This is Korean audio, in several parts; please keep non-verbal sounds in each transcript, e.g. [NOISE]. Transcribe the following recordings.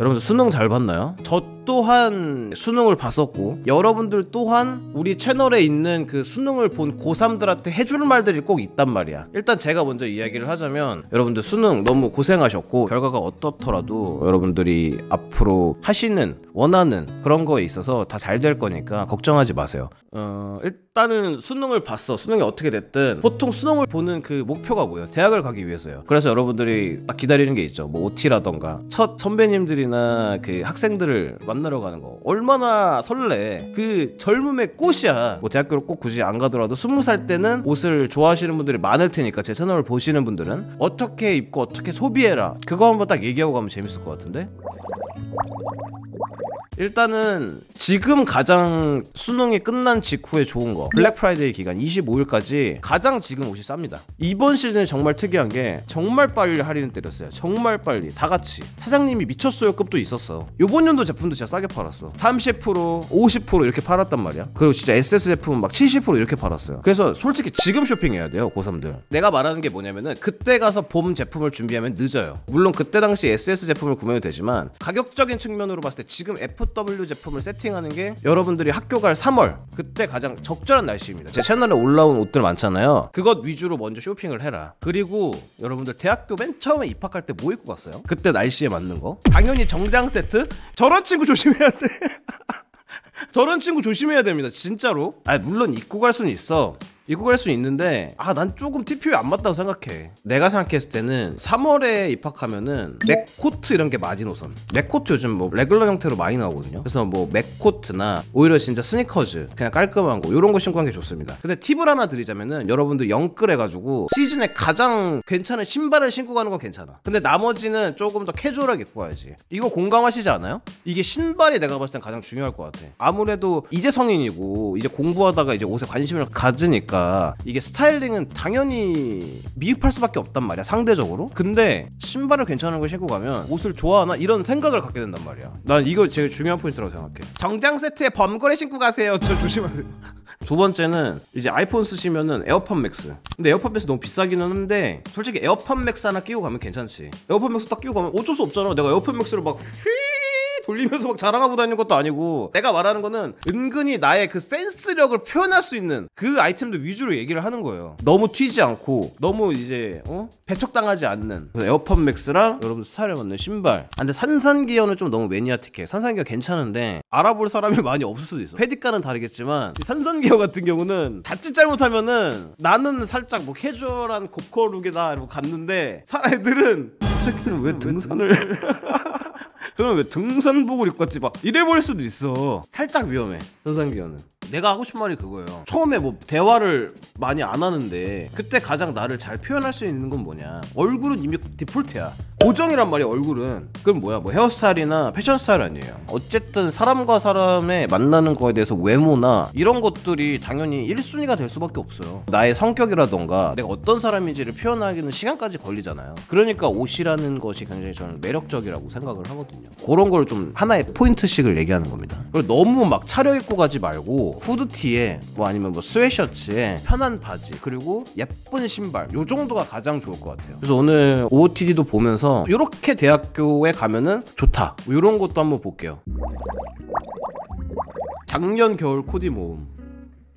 여러분들 수능 잘 봤나요? 저 또한 수능을 봤었고 여러분들 또한 우리 채널에 있는 그 수능을 본 고3들한테 해줄 말들이 꼭 있단 말이야. 일단 제가 먼저 이야기를 하자면 여러분들 수능 너무 고생하셨고 결과가 어떻더라도 여러분들이 앞으로 하시는 원하는 그런 거에 있어서 다 잘 될 거니까 걱정하지 마세요. 어 일단은 수능을 봤어. 수능이 어떻게 됐든 보통 수능을 보는 그 목표가 뭐예요? 대학을 가기 위해서요. 그래서 여러분들이 딱 기다리는 게 있죠. 뭐 OT라던가. 첫 선배님들이나 그 학생들을 만나 러 가는 거. 얼마나 설레. 그 젊음의 꽃이야. 뭐 대학교를 꼭 굳이 안 가더라도 스무 살 때는 옷을 좋아하시는 분들이 많을 테니까 제 채널을 보시는 분들은 어떻게 입고 어떻게 소비해라. 그거 한번 딱 얘기하고 가면 재밌을 것 같은데 일단은 지금 가장 수능이 끝난 직후에 좋은 거. 블랙 프라이데이 기간 25일까지 가장 지금 옷이 쌉니다. 이번 시즌에 정말 특이한 게 정말 빨리 할인을 때렸어요. 정말 빨리. 다 같이. 사장님이 미쳤어요. 급도 있었어. 요번 연도 제품도 진짜 싸게 팔았어. 30% 50% 이렇게 팔았단 말이야. 그리고 진짜 SS 제품은 막70% 이렇게 팔았어요. 그래서 솔직히 지금 쇼핑해야 돼요 고3들. 내가 말하는 게 뭐냐면은 그때 가서 봄 제품을 준비하면 늦어요. 물론 그때 당시 SS 제품을 구매해도 되지만 가격적인 측면으로 봤을 때 지금 FW 제품을 세팅하는 게 여러분들이 학교 갈 3월 그때 가장 적절한 날씨입니다. 제 채널에 올라온 옷들 많잖아요. 그것 위주로 먼저 쇼핑을 해라. 그리고 여러분들 대학교 맨 처음에 입학할 때 뭐 입고 갔어요? 그때 날씨에 맞는 거? 당연히 정장 세트? 저런 친구 조심해야 돼 [LAUGHS] 저런 친구 조심해야 됩니다 진짜로. 아 물론 입고 갈 수는 있어. 입고 갈수 있는데 아 난 조금 TPO에 안 맞다고 생각해. 내가 생각했을 때는 3월에 입학하면은 맥코트 이런 게 마지노선. 맥코트 요즘 뭐 레귤러 형태로 많이 나오거든요. 그래서 뭐 맥코트나 오히려 진짜 스니커즈 그냥 깔끔한 거 이런 거 신고 가는 게 좋습니다. 근데 팁을 하나 드리자면은 여러분들 영끌 해가지고 시즌에 가장 괜찮은 신발을 신고 가는 건 괜찮아. 근데 나머지는 조금 더 캐주얼하게 입고 가야지. 이거 공감하시지 않아요? 이게 신발이 내가 봤을 땐 가장 중요할 것 같아 아무래도 이제 성인이고 이제 공부하다가 이제 옷에 관심을 가지니까 이게 스타일링은 당연히 미흡할 수밖에 없단 말이야 상대적으로. 근데 신발을 괜찮은 걸 신고 가면 옷을 좋아하나 이런 생각을 갖게 된단 말이야. 난 이거 제일 중요한 포인트라고 생각해. 정장 세트에 범거래 신고 가세요. 저 조심하세요. [LAUGHS] 두 번째는 이제 아이폰 쓰시면은 에어팟 맥스. 근데 에어팟 맥스 너무 비싸기는 한데 솔직히 에어팟 맥스 하나 끼고 가면 괜찮지. 에어팟 맥스 딱 끼고 가면 어쩔 수 없잖아. 내가 에어팟 맥스를 막 돌리면서 막 자랑하고 다니는 것도 아니고 내가 말하는 거는 은근히 나의 그 센스력을 표현할 수 있는 그 아이템들 위주로 얘기를 하는 거예요. 너무 튀지 않고 너무 이제 어? 배척당하지 않는 에어팟 맥스랑 여러분 스타일에 맞는 신발. 아, 근데 산산기어는 좀 너무 매니아틱해. 산산기어 괜찮은데 알아볼 사람이 [LAUGHS] 많이 없을 수도 있어. 패디과는 다르겠지만 산산기어 같은 경우는 자칫 잘못하면은 나는 살짝 뭐 캐주얼한 고커룩이다 이러고 갔는데 사람들은 저 새끼는 왜 등산을 [LAUGHS] 저는 왜 등산복을 입고 왔지? 막 이래 버릴 수도 있어. 살짝 위험해 등산기어는. 내가 하고 싶은 말이 그거예요. 처음에 뭐 대화를 많이 안 하는데 그때 가장 나를 잘 표현할 수 있는 건 뭐냐? 얼굴은 이미 디폴트야 고정이란 말이야 얼굴은 그럼 뭐야? 뭐 헤어스타일이나 패션 스타일 아니에요. 어쨌든 사람과 사람의 만나는 거에 대해서 외모나 이런 것들이 당연히 1순위가 될 수밖에 없어요. 나의 성격이라던가 내가 어떤 사람인지를 표현하기는 시간까지 걸리잖아요. 그러니까 옷이라는 것이 굉장히 저는 매력적이라고 생각을 하거든요. 그런 걸 좀 하나의 포인트씩을 얘기하는 겁니다. 그리고 너무 막 차려입고 가지 말고 후드티에 뭐 아니면 뭐 스웨셔츠에 편한 바지 그리고 예쁜 신발 요 정도가 가장 좋을 것 같아요. 그래서 오늘 OOTD도 보면서 이렇게 대학교에 가면은 좋다. 뭐 이런 것도 한번 볼게요. 작년 겨울 코디 모음.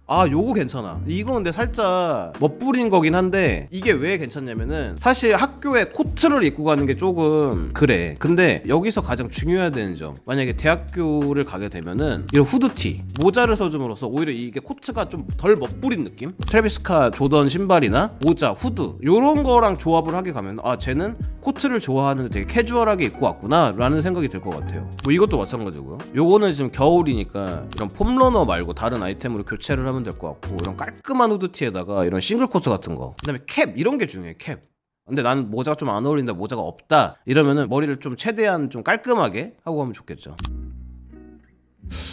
아 요거 괜찮아. 이거 근데 살짝 멋부린 거긴 한데 이게 왜 괜찮냐면은 사실 학교에 코트를 입고 가는 게 조금 그래. 근데 여기서 가장 중요해야 되는 점. 만약에 대학교를 가게 되면은 이런 후드티 모자를 써줌으로써 오히려 이게 코트가 좀 덜 멋부린 느낌? 트래비스 스캇 조던 신발이나 모자 후드 요런 거랑 조합을 하게 가면 아 쟤는 코트를 좋아하는데 되게 캐주얼하게 입고 왔구나 라는 생각이 들 것 같아요. 뭐 이것도 마찬가지고요. 요거는 지금 겨울이니까 이런 폼러너 말고 다른 아이템으로 교체를 하면 될 것 같고 이런 깔끔한 후드티에다가 이런 싱글 코트 같은 거. 그 다음에 캡 이런 게 중요해 캡. 근데 난 모자가 좀 안 어울린다 모자가 없다 이러면은 머리를 좀 최대한 좀 깔끔하게 하고 가면 좋겠죠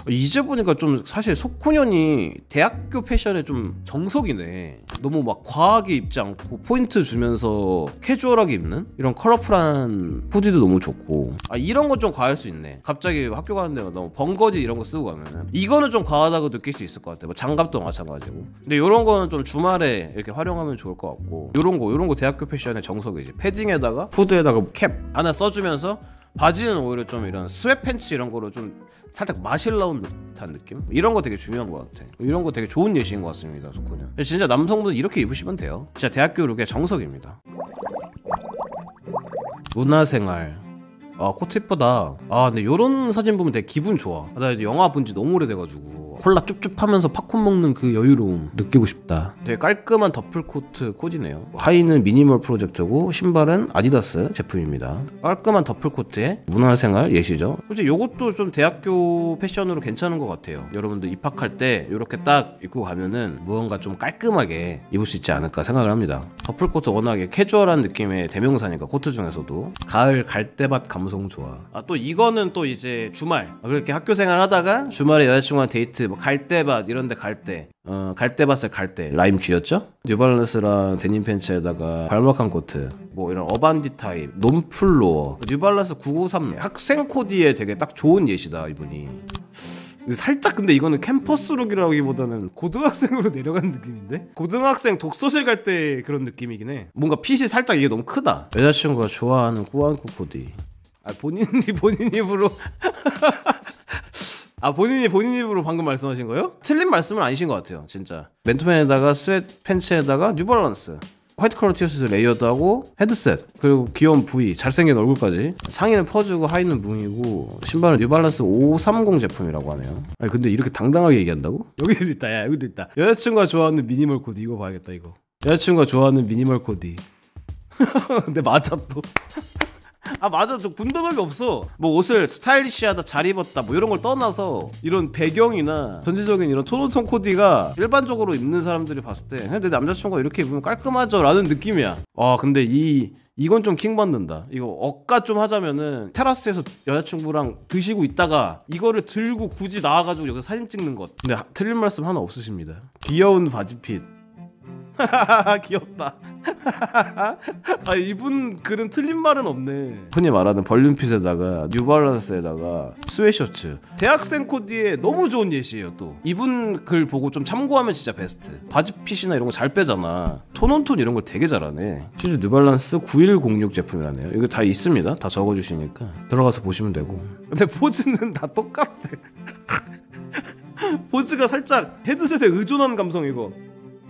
이제 보니까 좀 사실 속훈현이 대학교 패션에 좀 정석이네. 너무 막 과하게 입지 않고 포인트 주면서 캐주얼하게 입는 이런 컬러풀한 hoodie도 너무 좋고 아 이런 건 좀 과할 수 있네. 갑자기 학교 가는데 너무 벙거지 이런 거 쓰고 가면은 이거는 좀 과하다고 느낄 수 있을 것 같아. 뭐 장갑도 마찬가지고. 근데 이런 거는 좀 주말에 이렇게 활용하면 좋을 것 같고 이런 거 이런 거 대학교 패션의 정석이지. 패딩에다가 후드에다가 캡 하나 써주면서 바지는 오히려 좀 이런 sweat pants 이런 거로 좀 살짝 마실 나온 듯한 느낌? 이런 거 되게 중요한 것 같아. 이런 거 되게 좋은 예시인 것 같습니다, 소코는. 진짜 남성분 이렇게 입으시면 돼요. 진짜 대학교 룩의 정석입니다. 문화생활. 아 코트 이쁘다. 아 근데 요런 사진 보면 되게 기분 좋아. 나 이제 영화 본 지 너무 오래돼가지고 콜라 쭈쭈하면서 팝콘 먹는 그 여유로움 느끼고 싶다. 되게 깔끔한 더플 코트 코디네요. 하의는 미니멀 프로젝트고 신발은 아디다스 제품입니다. 깔끔한 더플 코트에 문화생활 예시죠. 솔직히 요것도 좀 대학교 패션으로 괜찮은 것 같아요. 여러분들 입학할 때 이렇게 딱 입고 가면은 무언가 좀 깔끔하게 입을 수 있지 않을까 생각을 합니다. 더플 코트 워낙에 캐주얼한 느낌의 대명사니까 코트 중에서도 가을 갈대밭 감성 좋아. 아 또 이거는 또 이제 주말 그렇게 학교 생활 하다가 주말에 여자친구랑 데이트 뭐 갈대밭 이런 데 갈 때 어, 갈대밭을 갈때 라임 쥑였죠? 뉴발란스랑 데님 팬츠에다가 발막한 코트 뭐 이런 어반디 타입 논플로어. 뉴발란스 993 학생 코디에 되게 딱 좋은 예시다 이분이. 살짝 근데 이거는 캠퍼스룩이라기보다는 고등학생으로 [LAUGHS] 내려간 느낌인데? 고등학생 독서실 갈 때 그런 느낌이긴 해. 뭔가 핏이 살짝 이게 너무 크다. 여자친구가 좋아하는 꾸안꾸 코디. 아 본인이 본인 입으로 [LAUGHS] 아 본인이 본인 입으로 방금 말씀하신 거요? 틀린 말씀은 아니신 것 같아요 진짜. 맨투맨에다가 sweat pants에다가 뉴발란스. 화이트 컬러 티셔츠 layered하고 헤드셋. 그리고 귀여운 브이 잘생긴 얼굴까지. 상의는 퍼주고 하의는 뭉이고 신발은 뉴발란스 530 제품이라고 하네요. 아니 근데 이렇게 당당하게 얘기한다고? [LAUGHS] 여기도 있다. 야 여기도 있다. 여자친구가 좋아하는 미니멀 코디 이거 봐야겠다 이거. 여자친구가 좋아하는 미니멀 코디. [LAUGHS] 근데 맞아 또 [LAUGHS] 아 맞아. 저 군더더기 없어. 뭐 옷을 스타일리시하다 잘 입었다 뭐 이런 걸 떠나서 이런 배경이나 전체적인 이런 톤온톤 코디가 일반적으로 입는 사람들이 봤을 때 근데 내 남자친구가 이렇게 입으면 깔끔하죠 라는 느낌이야. 아 근데 이 이건 좀 킹받는다. 이거 억까 좀 하자면은 테라스에서 여자친구랑 드시고 있다가 이거를 들고 굳이 나와가지고 여기서 사진 찍는 것. 근데 하- 틀린 말씀 하나 없으십니다. 귀여운 바지핏 [LAUGHS] 귀엽다. [LAUGHS] 아 이분 글은 틀린 말은 없네. 흔히 말하는 balloon fit에다가 뉴발란스에다가 스웨셔츠. 대학생 코디에 너무 좋은 예시예요 또. 이분 글 보고 좀 참고하면 진짜 베스트. 바지 fit이나 이런 거 잘 빼잖아. tone on tone 이런 걸 되게 잘하네. 슈즈 뉴발란스 9106 제품이라네요. 이거 다 있습니다. 다 적어주시니까. 들어가서 보시면 되고. 근데 포즈는 다 똑같아. [LAUGHS] 포즈가 살짝 헤드셋에 의존한 감성이고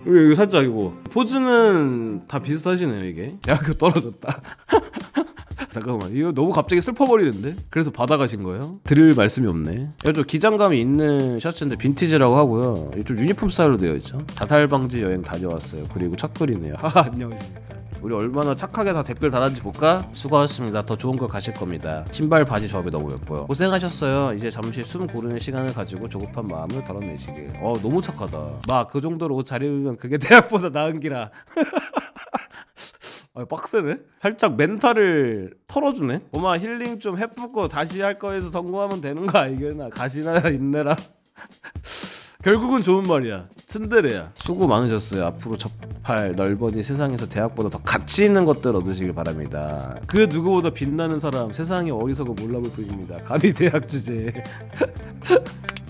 이거, 이거 살짝 이거 포즈는 다 비슷하시네요 이게. [LAUGHS] 야 그거 떨어졌다. [LAUGHS] 잠깐만. 이거 너무 갑자기 슬퍼버리는데? 그래서 받아가신 거예요? 드릴 말씀이 없네. 좀 기장감이 있는 셔츠인데 빈티지라고 하고요. 좀 유니폼 스타일로 되어 있죠. 자살 방지 여행 다녀왔어요. 그리고 첫글이네요. 하하 [LAUGHS] 안녕하십니까 우리 얼마나 착하게 다 댓글 달았는지 볼까? 수고하셨습니다. 더 좋은 걸 가실 겁니다. 신발 바지 조합이 너무 예뻐요. 고생하셨어요. 이제 잠시 숨 고르는 시간을 가지고 조급한 마음을 덜어내시길. 어 너무 착하다. 막 그 정도로 옷 잘 입으면 그게 [LAUGHS] 대학보다 나은 기라. [LAUGHS] 아 빡세네. 살짝 멘탈을 털어주네. 엄마 힐링 좀 해프고 다시 할 거에서 성공하면 되는 거 알겠나? 가시나 [LAUGHS] 인내라. 결국은 좋은 말이야. 츤데레야. 수고 많으셨어요. 앞으로 접할 넓어진 세상에서 대학보다 더 가치 있는 것들 얻으시길 바랍니다. 그 누구보다 빛나는 사람 세상의 어리석어 몰라볼 뿐입니다. 감히 대학 주제. [LAUGHS]